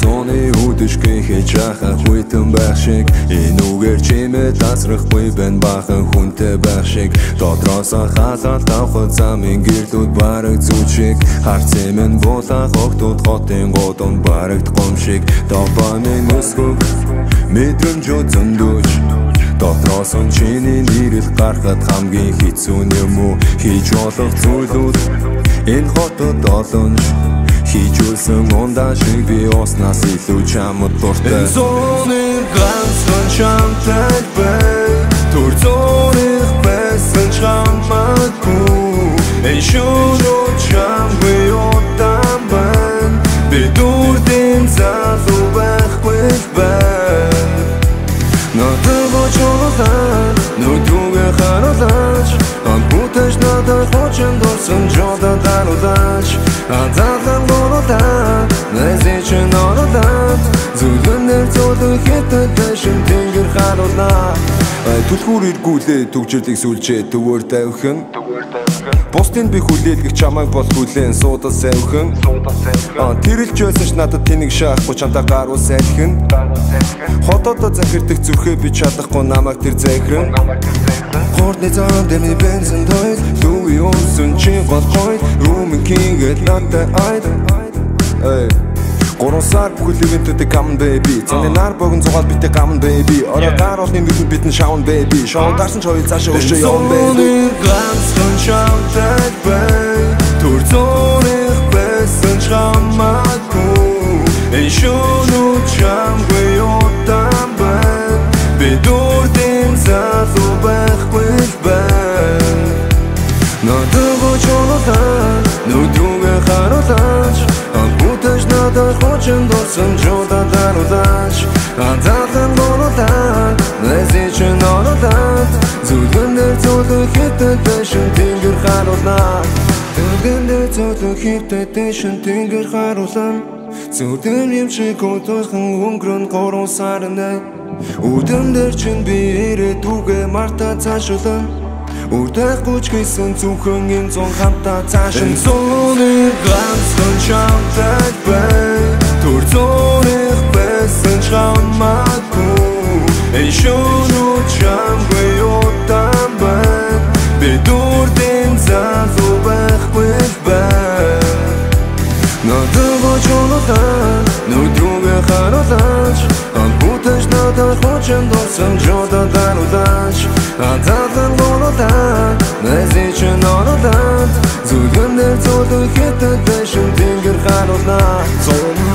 зооны үдэшгүй хийж ахах хүйтэн байх шиг. Энэ үгээр чимээ тасрахгүй бэн бахан хүнтэй байх шиг. Дотроосоо халаалт авах замын гэрлүүд бараг зүг шиг. Харц эмэн буулах огтуд хотын годон барагт гом шиг. Допамин өсгөх мэдрэмж зөндөөж Дотроос нь чиний нэрэл гарахад хамгийн хэцүү юм уу? Хийж болох зүйлүүд энэ хотод олон хийж үлсэн ундаа шиг би уснаас илүү чамд дуртай. Зоны ганцхан чамтай бай. Түр зоных байсан чамаагүй Эн шүрөө чамгүй отам бай Би дүрдэн залуу байхгүй бай Надад очололаа Нүдүгэ харуулаач. Ан бүтэж надад хочен дурсан жода дарулаач Адалан голодаа Нэзичэн оролаад Зүлгэнээр зодон хэтэ дэшин тэнгэр харуулаа Түлхүүр эргүүлээ төгжрлийг сүлжээ төвөр тавьхан Бусдын би хүлээлгэх чамайг бол хүлээн суудал сайвхан Тэрэлж байсан ч надад тэнийг шаахгүй чамтай гаруул сайлхин Хотоодо захирдах зүрхээ би чадахгүй намайг тэр захирэн Хортны зам дэми бензин тойл Унсан чи гол гой Румын кингэд надтай айд Эй Гурван сар бүхэл ивэнтүүдийг гамн baby Цэний нар богн зугаал битээ гамн baby Ороо гар олны нүдэн битэн шаун baby Шоун дарсан ч хоёул цаашаа өшөө яван baby Ганцхан чамтай бай. Түр зоных байсан чамаагүй Эн шөнөө чамгүй Надад хочен дурсан жода дарулаач Адалан голодаа Нэзичэн оролаад Зүлгэнээр зөөлөн хитэн дэшин тэнгэр харуулнаа Зүлгэнээр зөөлөн хитэн дэшин тэнгэр харуулнаа Зүрдэн юм шиг өдөрхөн өнгөрөн гурван сарнэ Үдэн дээр чин би ирээд үгээ марта цаашулан Үрдэх гуч хийсэн зөвхөн энэ зон хамтаа цаашин Зоны ганцхан чамтай бай Түр зоных байсан чамаагүй Эн шөнөө чамгүй Амбутаж надад хочен дурсан жода дарулаач Адалан голодаа Нэзичэн оролаад Зүлгэнээр зөөлөн хитэн дэшин тэнгэр харуулнаа Зон